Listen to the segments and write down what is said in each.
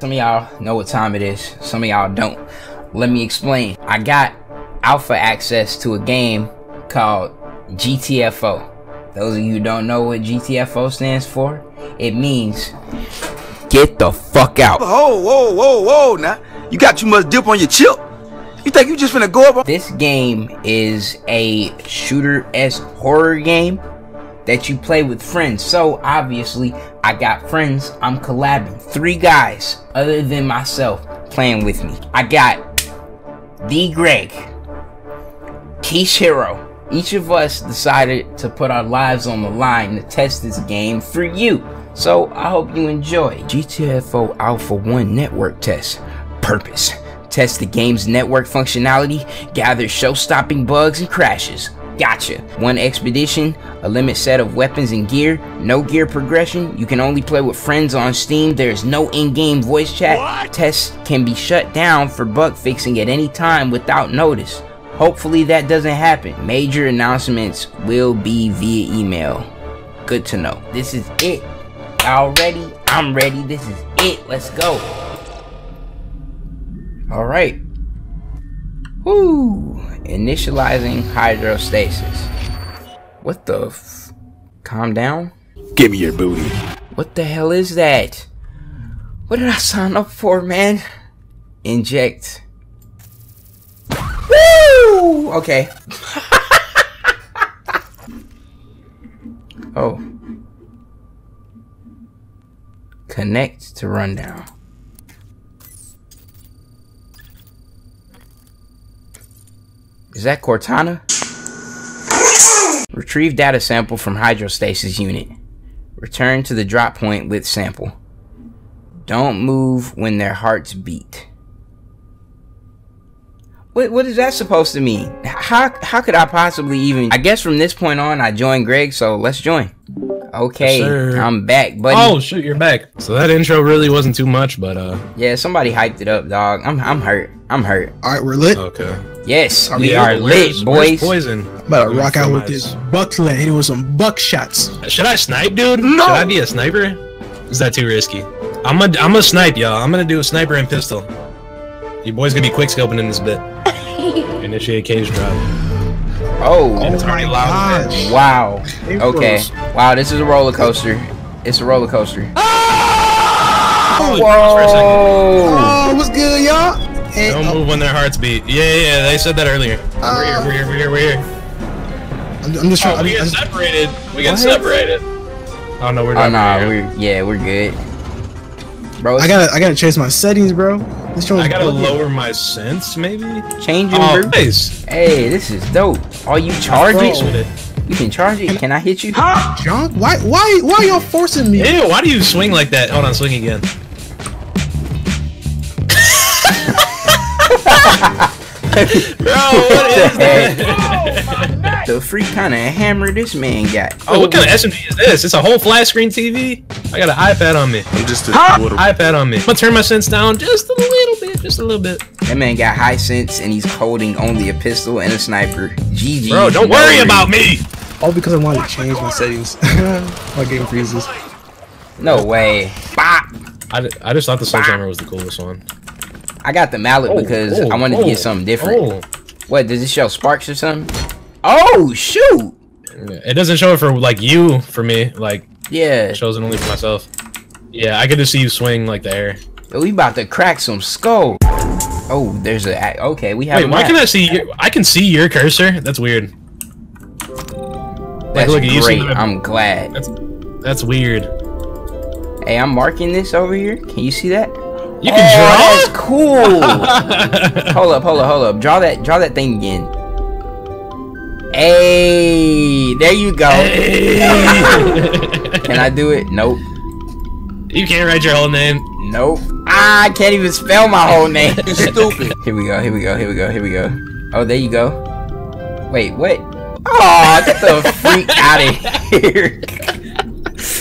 Some of y'all know what time it is. Some of y'all don't. Let me explain. I got alpha access to a game called GTFO. Those of you who don't know what GTFO stands for, it means get the fuck out. Whoa, whoa, whoa, whoa, now. You got too much dip on your chip. You think you just finna go up This game is a shooter s horror game that you play with friends. So obviously, I got friends. I'm collabing. Three guys other than myself playing with me. I got Thee Greg, KishHero. Each of us decided to put our lives on the line to test this game for you. So I hope you enjoy. GTFO Alpha 1 network test. Purpose. Test the game's network functionality, gather show-stopping bugs and crashes. Gotcha. One expedition, a limit set of weapons and gear, no gear progression. You can only play with friends on Steam. There's no in-game voice chat. What? Tests can be shut down for bug fixing at any time without notice. Hopefully that doesn't happen. Major announcements will be via email. Good to know. This is it. Y'all ready? I'm ready. This is it. Let's go. All right. Whoo! Initializing hydrostasis. What the f- Calm down. Give me your booty. What the hell is that? What did I sign up for, man? Inject. Woo! Okay. oh. Connect to rundown. Is that Cortana? Retrieve data sample from hydrostasis unit. Return to the drop point with sample. Don't move when their hearts beat. What what is that supposed to mean? How how could I possibly even I guess from this point on I joined Greg, so let's join. Okay, Yes. I'm back, buddy. Oh shoot, you're back. So that intro really wasn't too much, but uh Yeah, somebody hyped it up, dog. I'm I'm hurt. I'm hurt. All right, we're lit. okay. Yes, Are we we are Where's- lit, where's boys. Poison. I'm about to rock out From with my- this bucklet. Hit it with some buck shots. Should I snipe, dude? No. Should I be a sniper? Is that too risky? I'm a I'm a snipe, y'all. I'm gonna do a sniper and pistol. You boys gonna be quick scoping in this bit. Initiate cage drop. Oh, And it's already oh loud. gosh. wow. Okay. Wow, this is a roller coaster. It's a roller coaster. Oh, Whoa! Oh, what's good, y'all? Hey. Don't oh, move when their hearts beat. Yeah, yeah, yeah, they said that earlier. we're here, we're here, we're here, we're here. I'm, I'm just oh, trying. Oh, I'm, we I'm get separated. We get What? separated. Oh no, we're Oh no, we're here. we're yeah, we're good. Bro, I gotta, I gotta change my settings, bro. This joint's I gotta bugging. lower my sense, maybe. change them, Oh, bro. nice. Hey, this is dope. Are you charging? You can charge it. Can I hit you? John, why, why, why are y'all forcing me? Ew, why do you swing like that? Hold on, swing again. Bro, what is that? The freak kind of hammer this man got. Oh, what kind of oh. SMG is this? It's a whole flat screen TV? I got an iPad on me. I'm just a little iPad on me. I'm gonna turn my sense down just a little bit, just a little bit. That man got high sense and he's holding only a pistol and a sniper. GG. Bro, don't worry reason. about me. All because I wanted to change my settings. my game freezes. No way. Bop. I, I just thought the sledgehammer was the coolest one. I got the mallet oh, because I oh, wanted to oh, get something different. oh. What, does it show sparks or something? Oh, shoot. It doesn't show it for like you, for me. Like Yeah. it shows it only for myself. Yeah, I get to see you swing like the air. We about to crack some skull. Oh, there's a. Okay, we have Wait, why can I see your? I can see your cursor. That's weird. That's look, you see great. the- I'm glad. That's that's weird. Hey, I'm marking this over here. Can you see that? You oh, draw. that's cool. hold up, hold up, hold up. Draw that, draw that thing again. Hey, there you go. Can I do it? Nope. you can't write your whole name. Nope. Ah, I can't even spell my whole name. Stupid. Here we go. Here we go. Here we go. Here we go. Oh, there you go. Wait, what? Oh, get the freak out of here.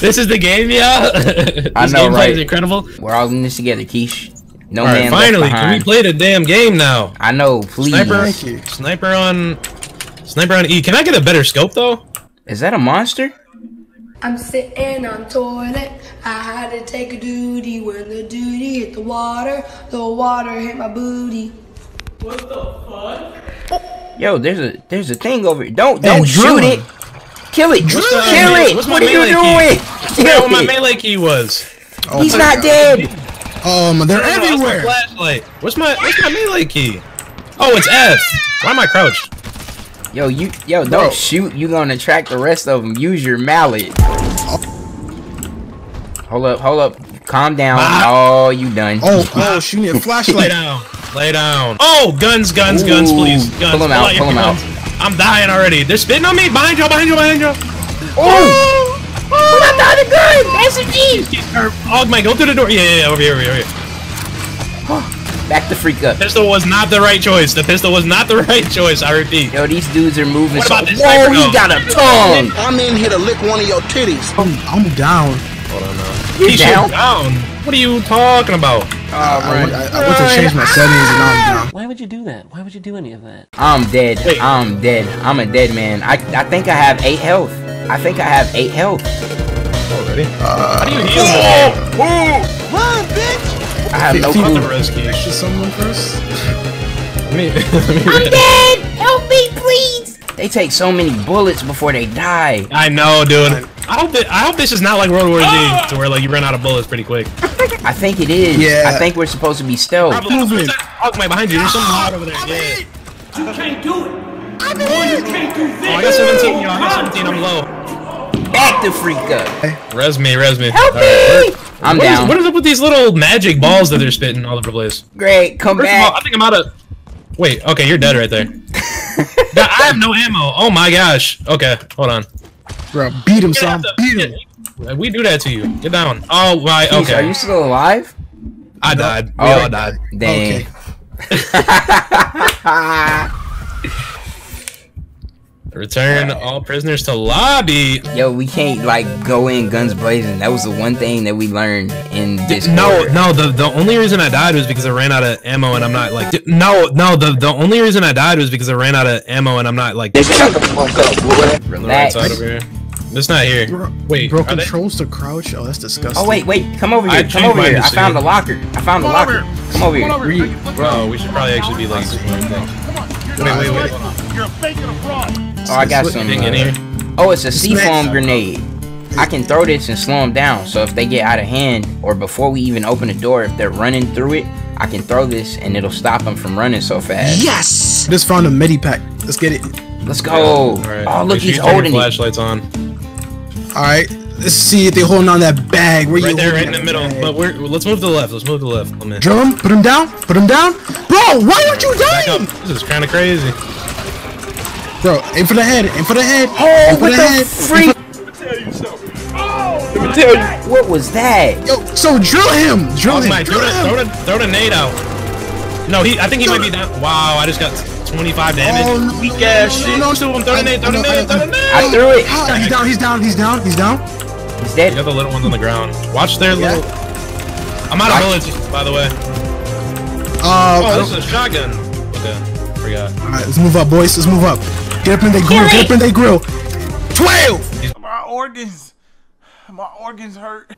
This is the game, yeah. this I know, gameplay right? is incredible. We're all in this together, Kish. No All right, man finally, left can we play the damn game now? I know, please. Sniper, sniper on, sniper on E. Can I get a better scope though? Is that a monster? I'm sitting on toilet. I had to take a duty when the duty hit the water. The water hit my booty. What the fuck? Yo, there's a there's a thing over here. Don't don't Hey, shoot it. Kill it. Kill it. what's my What are you doing? key? I Kill forgot what my melee key was. Oh He's my not God. dead. Um, they're No, no, no, that's my flashlight. What's my what's my melee key? Oh, it's F. Why am I crouched? Yo, you yo don't Bro. shoot. You gonna attract the rest of them. Use your mallet. Hold up, hold up. Calm down. Ah. Oh, you done. Oh, oh, she need a Lay flashlight. down. Lay down. Oh, guns, guns, guns, please. Guns. pull 'em out, your pull 'em out. I'm dying already. They're spitting on me. Behind you, behind you, behind you. Oh! Pull out the other gun! SMG! Or, oh my, go through the door. Yeah, yeah, yeah, over here, over here, over here. Back the freak up. Pistol was not the right choice. The pistol was not the right choice. I repeat. Yo, these dudes are moving What so. about this Whoa, sniper he gun? got a tongue! I'm in here to lick one of your titties. I'm, I'm down. Hold on now. You down? down. What are you talking about? I, went, I, I went to change my settings and I'm down. Why would you do that? Why would you do any of that? I'm dead. Wait. I'm dead. I'm a dead man. I I think I have eight health. I think I have eight health. Already? How do you uh, heal? this game? Run, bitch! I have no Fifty- clue. The risky. Shoot someone first. Me, I'm dead! Help me, please! They take so many bullets before they die. I know, dude. I hope that, I hope this is not like World War Z, ah! to where like you run out of bullets pretty quick. I think it is. Yeah. I think we're supposed to be stealth. Probably. Moving. Oh, my behind you. There's something hot over there. Yeah. You can't do it. Boy, you can't do this. Oh, I got 17. Yo, I got 17. I'm low. Back the freak up. Res me, res me. Help All right, me! I'm What is, down. what is up with these little magic balls that they're spitting all over the place? Great, come First of all, I think I'm out of. Wait, okay, you're dead right there. Yeah, I have no ammo. Oh my gosh. Okay, hold on. Bro, beat him, Get son. Beat him. yeah, We do that to you. Get down. Oh, right. Keith, Are you still alive? I died. We Oh. all died. Dang. Return all prisoners to lobby. Yo, we can't like go in guns blazing. That was the one thing that we learned in this. No, no. The the only reason I died was because I ran out of ammo and I'm not like. d- No, no. The the only reason I died was because I ran out of ammo and I'm not like. Shut the fuck up, boy. on the right Relax. side over here. It's not here. Bro, Wait, bro controls to crouch. Oh, that's disgusting. Oh wait, wait, come over I here. Come over here. to I found see. the locker. I found the locker. Come over here. Bro, we should probably actually be like. doing thing. Wait, wait, wait. You're a fake and a fraud. Oh, I got some. In uh, here. Oh, it's a Smack. C-foam grenade. I can throw this and slow them down. So if they get out of hand, or before we even open the door, if they're running through it, I can throw this and it'll stop them from running so fast. Yes! Just found a medipack. Let's get it. Let's go. Alright, Oh, look, sure he's you turn holding it. Flashlights on. All right. Let's see if they're holding on that bag. Where Right you there, right in the middle. bag? But we're let's move to the left. Let's move to the left. Let me Drill him. Put him down. Put him down. Bro, why aren't you back up. dying? This is kind of crazy. Bro, aim for the head. Aim for the head. Oh, aim for what the the head. freak? What was that? Yo, so drill him. Drill Oh him. my! Throw Drill the, throw the, throw the nade out. No, he. I think he might be down. Wow! I just got 25 damage. Oh, no. Weak ass shit. No, no, Two of them. Throw the nade. Throw the I nade. Throw the nade. I threw it. Ah, he's down. He's down. He's down. He's down. He's You dead. got the little ones on the ground. Watch their little. I'm out of bullets, by the way. Uh, Oh, this is a shotgun. Okay, forgot. all right, let's move up, boys. Let's move up. Get up in their grill. Get up in their grill. Twelve. My organs. My organs hurt.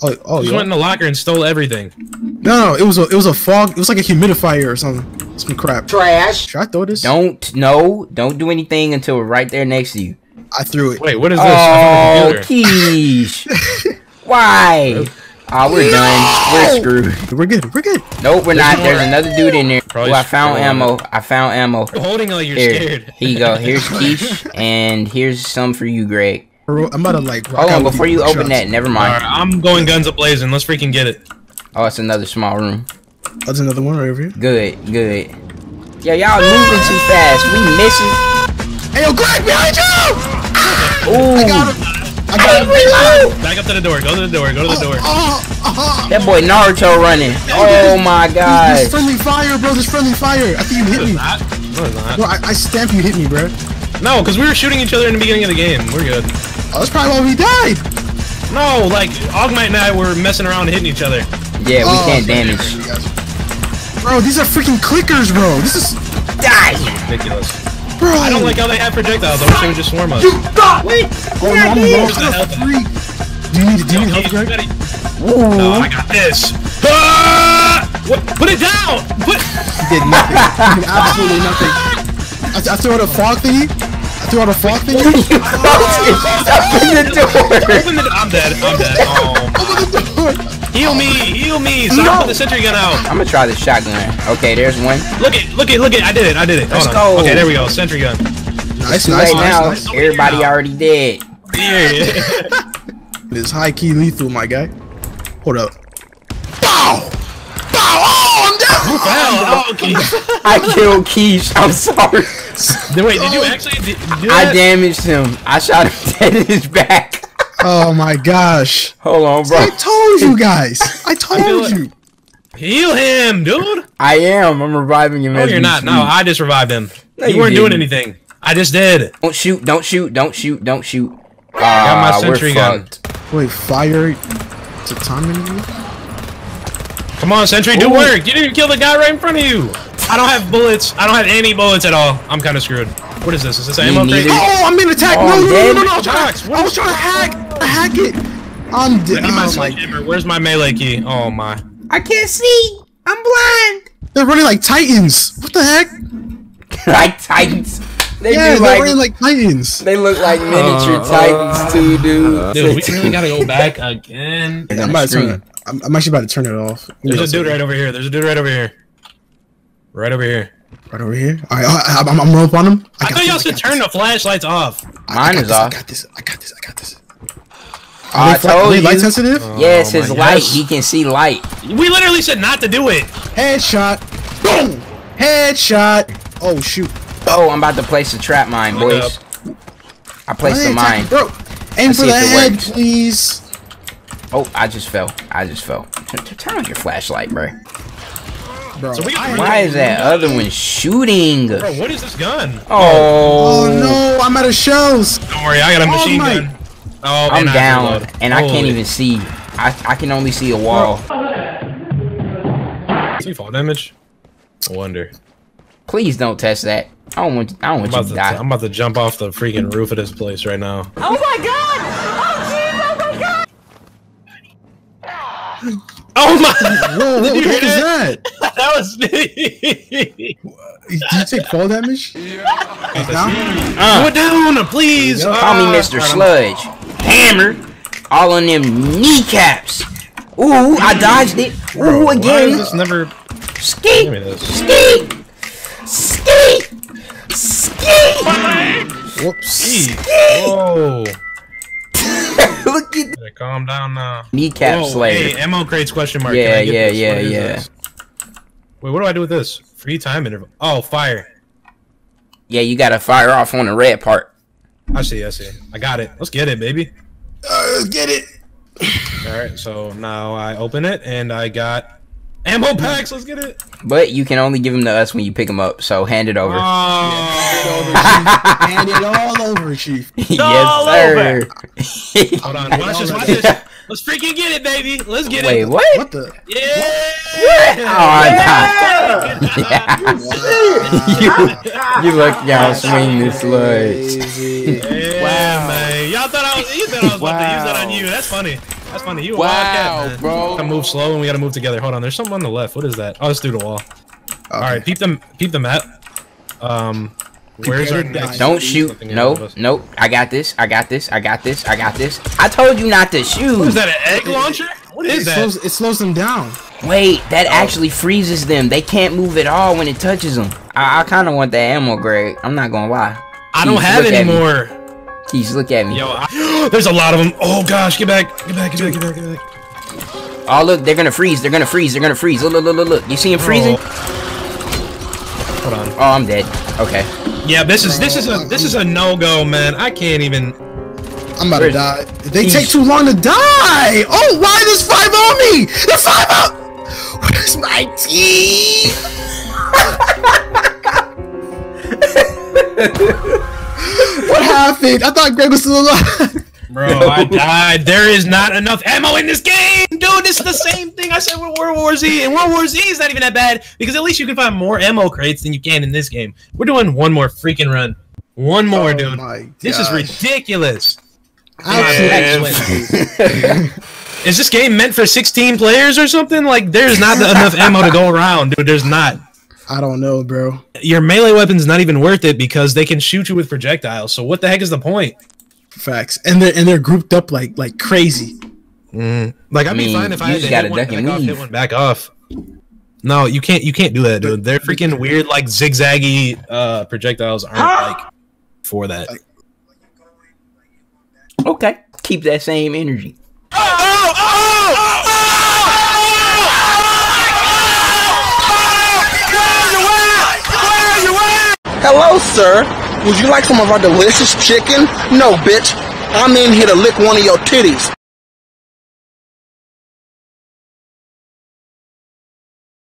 Oh, oh, Just yeah. went in the locker and stole everything. No, no, it was a, it was a fog. It was like a humidifier or something. Some crap. Trash. Should I throw this? Don't no, don't do anything until we're right there next to you. I threw it. Wait, what is this? Oh, found a oh, computer. Kish. Why? Oh, we're done. We're screwed. We're good. We're good. Nope, we're not. more. There's another dude in there. Probably Oh, I found ammo. I found ammo. You're holding all, you're Here, scared. here you go. Here's Kish, and here's some for you, Greg. I'm about to like. Hold on, before you open shots. that, never mind. right, I'm going guns a blazing. Let's freaking get it. Oh, it's another small room. Oh, there's another one right over here. Good, good. Yeah, y'all moving too fast. We missing. Hey, yo, Greg, behind you! Ooh, I got him. I got him. Reload. Back up to the door. Go to the door. Go to the uh, door. Oh, oh, that boy Naruto running. Oh my There's friendly fire, bro. There's friendly fire. I think you hit me. Not? No, not. Bro, I, I stamped you hit me, bro. No, because we were shooting each other in the beginning of the game. We're good. Oh, that's probably why we died. No, like AugMight and I were messing around and hitting each other. Yeah, we Oh, can't damage. Bro, these are freaking clickers, bro. This is Die. Ridiculous. Bro. I don't like how they have projectiles. I wish they would just swarm us. Oh, no, I'm Where's the going health? free. Do you need, do you need help, Greg? gotta- No, I got this. Ah! What? Put it down. Put. He did nothing. He did absolutely nothing. I, I threw out a fog thingy. I threw out a fog thingy. Open the door. Open the. I'm dead. I'm dead. Oh. Heal me. Heal me. So I put the sentry gun out. I'm gonna try the shotgun. Okay, there's one. Look it. Look it. Look it. I did it. I did it. Let's Hold on. go. Okay, there we go. Sentry gun. Nice, Too nice, late nice, now. nice. Everybody already dead. Yeah. It's high key lethal, my guy. Hold up. Bow! Bow! Oh, I'm down! Wow. Oh, okay. I killed Kish. I'm sorry. Wait. Did you oh. actually did, do I damaged him. I shot him dead in his back. Oh my gosh. Hold on, bro. I told you guys. I told it. you. Heal him, dude. I am. I'm reviving him. No, you're we not. No. I just revived him. No, you you weren't doing didn't. anything. I just did. Don't shoot. Don't shoot. Don't shoot. Don't shoot. Got my Ah, sentry gun. fucked. Wait, fire to time interview? Come on, Sentry, do work. You didn't even kill the guy right in front of you. I don't have bullets. I don't have any bullets at all. I'm kind of screwed. What is this? Is this an ammo crate? Oh, I'm in attack! Oh, no, I'm no, no, no, no, I was trying, Box, I was trying to hack, hack it. I'm dead. I need my Oh my! sledgehammer. Where's my melee key? Oh my. I can't see. I'm blind. They're running like titans. What the heck? like Titans. They yeah, do they're like, running like titans. they look like uh, miniature Titans too, dude. Uh, dude, we really gotta go back again. I'm about to turn I'm, I'm actually about to turn it off. There's a dude right over here. There's a dude right over here. Right over here. right over here. All right, I, I'm, I'm up on him. I, got thought y'all should turn this. the flashlights off. I Mine got is this, off. I got this. I got this. I got this. I Are they, fla- told you. Oh light sensitive? Yes, Oh his light. gosh. He can see light. We literally said not to do it. Headshot. Boom. Headshot. Oh shoot. Oh, I'm about to place a trap mine, Look boys. I placed the mine. Bro, aim see for the head, works. please. Oh, I just fell. I just fell. Turn, turn- turn on your flashlight, bro. Bro. So we I- Why is that other one shooting? Bro, what is this gun? Oh, Oh no, I'm out of shells. Don't worry, I got a machine my- gun. Oh, I'm and I down, reload. and I can't even see. I, I can only see a wall. See fall damage? I wonder. Please don't test that. I don't want. I don't I'm want you about, to to, die. I'm about to jump off the freaking roof of this place right now. Oh my god! Oh jeez, oh my god! Oh my! Whoa, what you the hear heck is that? That was me. Did you take fall damage? Uh, Go down, please. call me Mr. Sludge. Hammer, all on them kneecaps. Ooh, I dodged it. Ooh, Bro, why is again. this never? Skeet, Give me this. skeet, skeet, skeet. Whoops. Eee. Whoa. Look at the Calm down now. kneecap Whoa, slayer. Hey, ammo crates question mark. Yeah, Can I get yeah, this? yeah, yeah. this? Wait, what do I do with this? Free time interval. Oh, fire. Yeah, you gotta fire off on the red part. I see, I see. I got it. Let's get it, baby. Uh, let's get it. All right, so now I open it and I got ammo packs. Let's get it. But you can only give them to us when you pick them up. So hand it over. Oh, Hand it all over, Chief. yes, all sir. hold on. Watch this. Watch this. Let's freaking get it, baby. Let's get it! Wait, it. what? What the? Yeah. Oh, no. you, you look y'all swing this sludge. Yeah, man. Y'all thought I was. You thought I was about to use that on you. That's funny. That's funny. You a wildcat, man. bro. Gotta move slow and we gotta move together. Hold on. There's something on the left. What is that? Oh, it's through the wall. All right. Peep them. Peep the map. Um. Where's our next? Don't shoot. Something No, nope. I got this. I got this. I got this. I got this. I told you not to shoot. What is that? An egg launcher? What It is that? slows, it slows them down. Wait, that oh. actually freezes them. They can't move at all when it touches them. I, I kind of want that ammo, Greg. I'm not gonna lie. I don't Keith, have any more. Keith, look at me. Yo, I, there's a lot of them. Oh gosh, get back, get back, get back, get back, get back. Oh, look, they're gonna freeze. They're gonna freeze. They're gonna freeze. Look, look, look, look, look. You see him oh. freezing? Oh. Hold on. Oh, I'm dead. Okay. Yeah, this is this is a this is a no go, man. I can't even. I'm about Where's- to die. They He's- take too long to die. Oh, why there's five on me? There's five out. Where's my team? what happened? I thought Greg was still alive. Bro, I died. There is not enough ammo in this game, dude. this is the same thing I said with World War Z, and World War Z is not even that bad because at least you can find more ammo crates than you can in this game. We're doing one more freaking run, one more, Oh dude. This is ridiculous. Is this game meant for 16 players or something? Like, there's not enough ammo to go around, dude. There's not. I don't know, bro. Your melee weapon's not even worth it because they can shoot you with projectiles. So what the heck is the point? Facts. And they're and they're grouped up like like crazy. Like I'd I mean, be fine if I you had to hit one duck back and off, hit one back off. No, you can't. You can't do that, dude. They're freaking weird, like zigzaggy uh, projectiles aren't like for that. Okay, keep that same energy. Hello, sir. Would you like some of our delicious chicken? No, bitch. I'm in here to lick one of your titties.